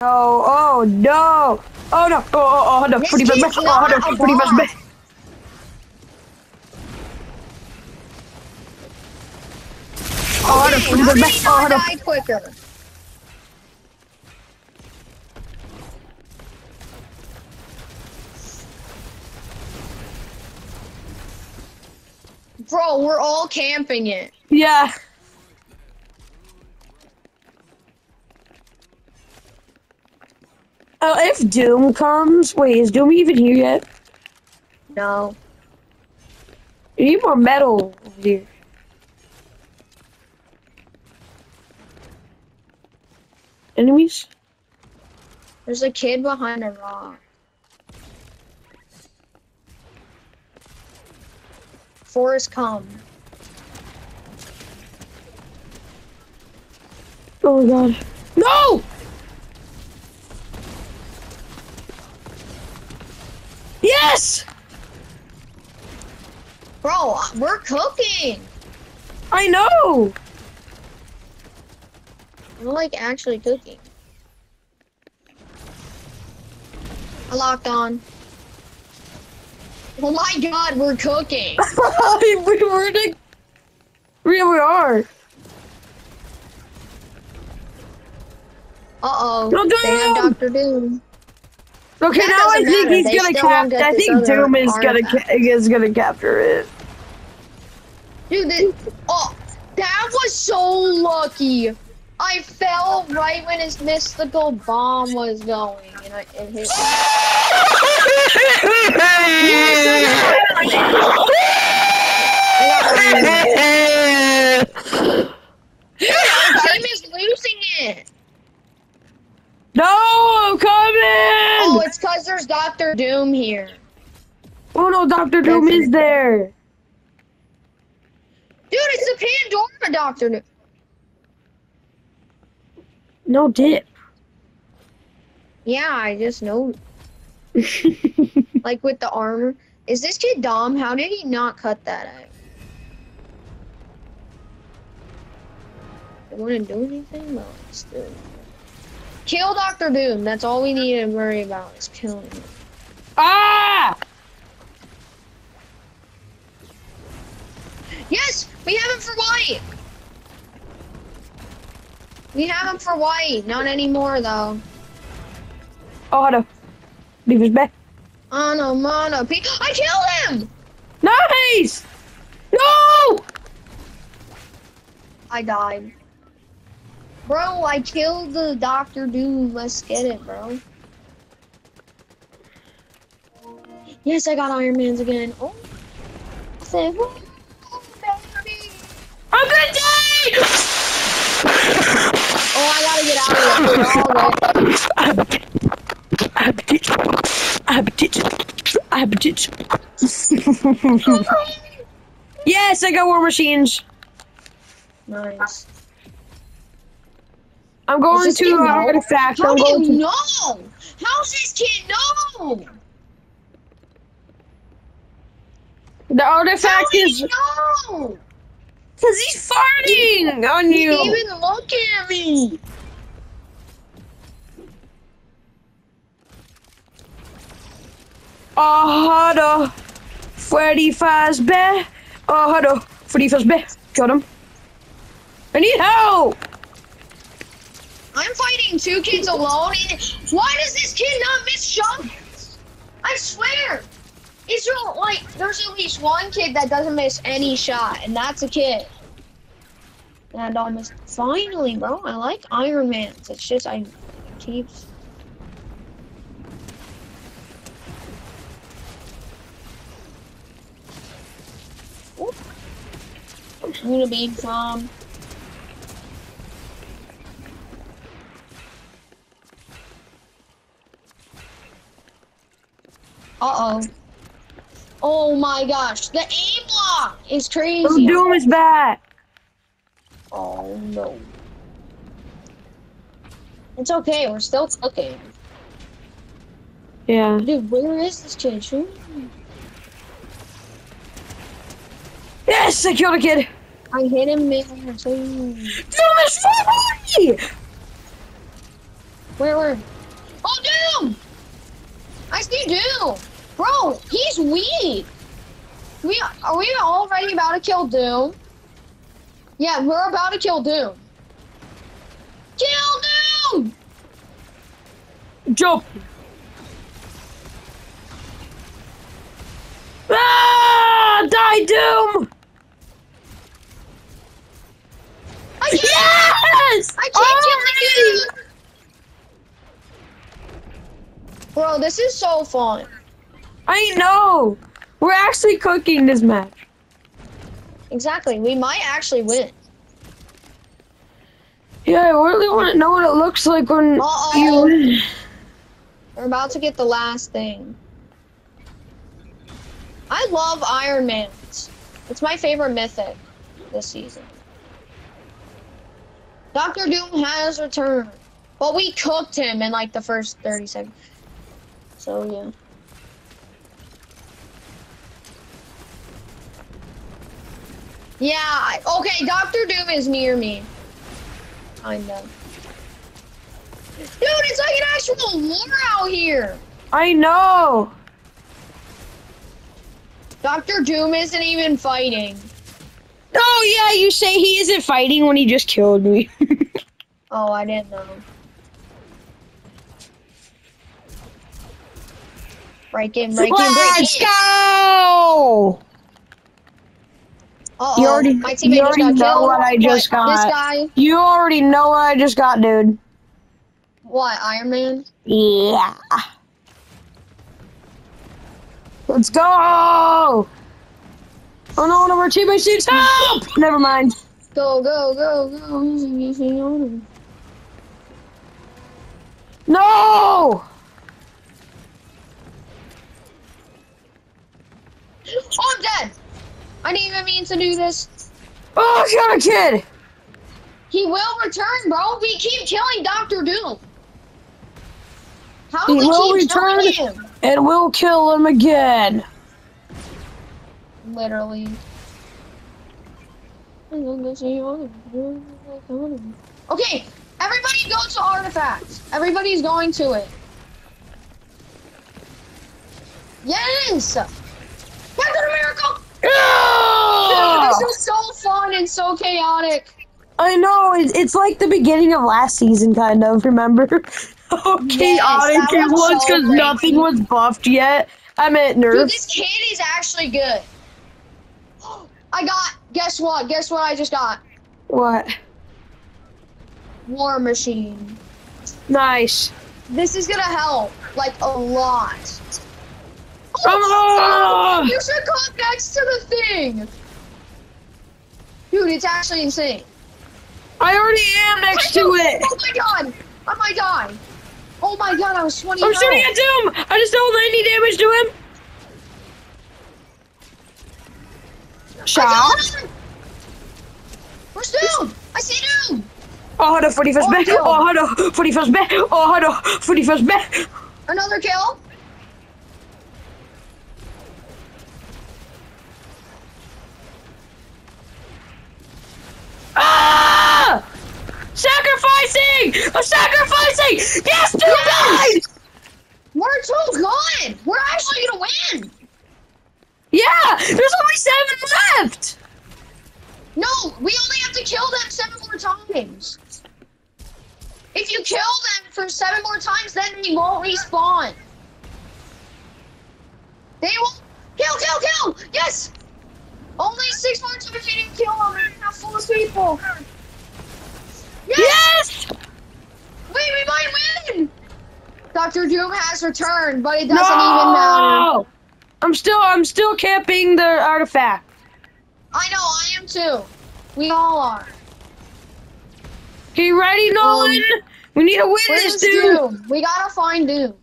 No, oh no! Oh no! Oh, oh, oh no! This Pretty kid's oh no! a Pretty bot. oh no! Dang, Pretty how did much, he oh no! die quicker? Bro, we're all camping it. Yeah. Oh, if Doom comes, wait, is Doom even here yet? No. We need more metal over here. Enemies? There's a kid behind a rock. Forest come. Oh my god. No! Yes! Bro, we're cooking. I know! We're like actually cooking. I locked on. Oh my god, we're cooking. we were the... We we are. Uh oh. No, They have Doom! Okay, That now I think matter. he's They gonna still cap. I think Doom is gonna ca- is gonna capture it. Dude, this, oh, that was so lucky. I fell right when his mystical bomb was going, and I, it hit me. Dude, our team is losing it. no. Because there's Doctor Doom here. Oh no, Doctor Doom That's is it. there. Dude, it's the Pandora Doctor Doom. No dip. Yeah, I just know. Like with the armor. Is this kid Dom? How did he not cut that out? It wouldn't do anything? No, it's doing Kill Doctor Doom. That's all we need to worry about is killing him. ah! Yes! We have him for white! We have him for white. Not anymore, though. Oh, how to leave his back. Ano, mono, P. I killed him! Nice. No. I died. Bro, I killed the Doctor Doom. Let's get it, bro. Yes, I got Iron Man's again. Oh, I said, "Woo, baby." I'm gonna die. Oh, I gotta get out of here. I'm. I'm. I'm. I'm yes, I got war machines. Nice. I'm going to uh, artifact. How I'm do going you to. know? How's this kid know? The How artifact did is he know? because he's farting on He you. even looking at me. Oh, hello. Freddy Fazbear. Oh, hello. Freddy Fazbear. Got him. I need help. I'm fighting two kids alone. And why does this kid not miss shots? I swear. Is there like there's at least one kid that doesn't miss any shot, and that's a kid. And I. Finally, bro. I like Iron Man's. It's just I keeps. Oop. Unibeam from. Uh oh. Oh my gosh, the aim block is crazy. Oh, Doom is back. Oh no. It's okay, we're still cooking. Yeah. Dude, where is this kid? Yes, I killed a kid. I hit him mid too. Doom is 40! Where, where? Oh, Doom! I see Doom! Bro, he's weak! We, are we already about to kill Doom? Yeah, we're about to kill Doom. Kill Doom! Jump. Ah! Die, Doom! I can't! Yes! I can't Alright! kill him! Bro, this is so fun. I know. We're actually cooking this match. Exactly, we might actually win. Yeah, I really want to know what it looks like when Uh-oh. you win. We're about to get the last thing. I love Iron Man. It's my favorite mythic this season. Doctor Doom has returned. But we cooked him in like the first 30 seconds. So yeah. Yeah, I- okay, Doctor Doom is near me. I know. Dude, it's like an actual war out here. I know. Doctor Doom isn't even fighting. Oh yeah, you say he isn't fighting when he just killed me. Oh, I didn't know. Break in, break in, break Let's in. Go! Uh-oh, You already- my you teammate just already know killed. what I just got. This guy, You already know what I just got, dude. what, Iron Man? Yeah. Let's go! Oh no, one of our teammates needs help! Never mind. Go, go, go, go. Easy, easy on him. No! Oh, I'm dead! I didn't even mean to do this. Oh, I got a kid! He will return, bro. We keep killing Doctor Doom. How He we will keep return. killing him? And we'll kill him again. Literally. Okay, everybody go to artifacts. Everybody's going to it. Yes! Captain America! Yeah! This is so fun and so chaotic. I know, it, it's like the beginning of last season, kind of, remember? How chaotic that it was was so because nothing was buffed yet. I meant Dude, this kid is actually good. I got, guess what? Guess what I just got? What? War Machine. Nice. This is gonna help, like, a lot. Ah! You should come next to the thing! Dude, it's actually insane. I already am next to it. Oh my god! Oh my god! Oh my god, I was 20 I'm shooting at Doom. I just don't any damage to him. Shot. Where's Doom? I see Doom! Oh, har du 41 Oh, bäck? no. Åh, har du 41 bäck? Åh, har du 41 bäck? Another kill? Ah! Sacrificing! I'm sacrificing! Yes, Doom died! We're too good! We're actually gonna win! Yeah, there's only seven left. No, we only have to kill them seven more times. If you kill them for seven more times, then they won't respawn. They will kill, kill, kill! Yes! Only six more times you didn't kill them and have full people. Yes! Yes! Wait, we might win! Dr. Doom has returned, but it doesn't even matter. No! I'm still, I'm still camping the artifact. I know, I am too. We all are. You ready, um, Nolan? we need to win this, dude. Doom? We gotta find Doom.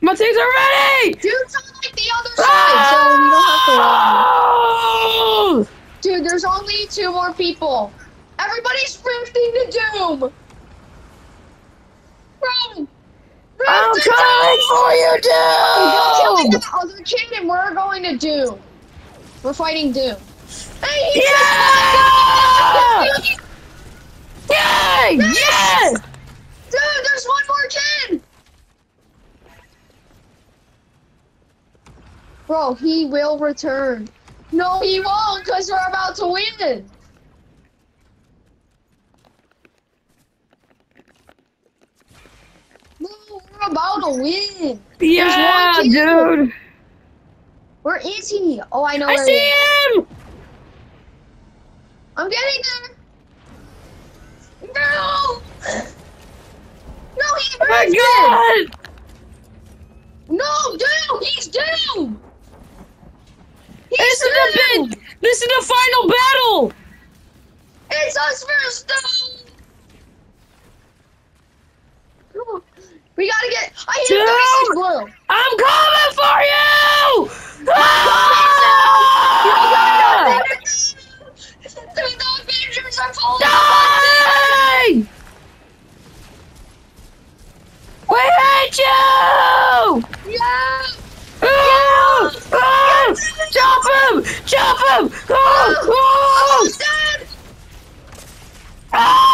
My things are ready. Doom's on like the other ah! side, so we don't have to Oh! Dude, there's only two more people. Everybody's sprinting to Doom. coming for you, Doom! We're other chicken. We're going to Doom. We're fighting Doom. Hey, yeah! Yeah! Yeah! Yes! Dude, there's one more kid! Bro, he will return. No, he won't, because we're about to win! About to win. Yeah, one dude. Where is he? Oh, I know I where he is. see him. I'm getting there. No! No, he Oh my god. No, dude, he's down. He's This is the. This is the final battle. It's us versus them. I hit blue. I'm coming for you! Ah! Die! We hate you! Yeah! Ah! Yeah! Ah! Jump him! Jump him! Ah! Oh! Oh! oh! oh!